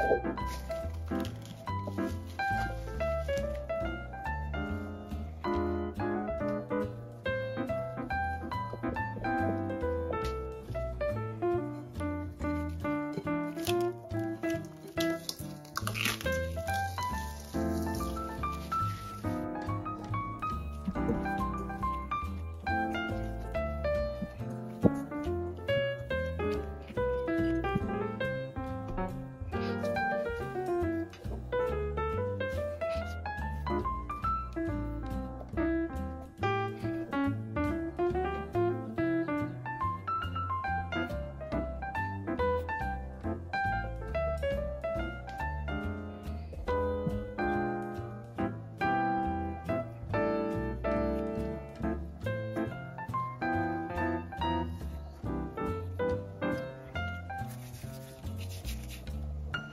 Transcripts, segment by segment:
は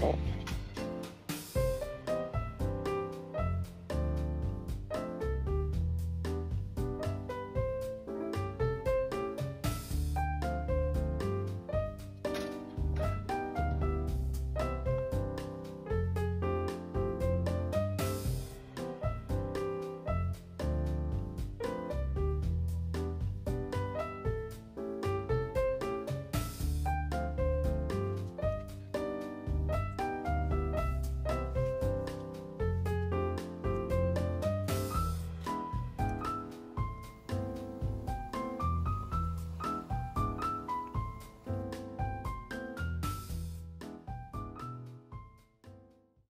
と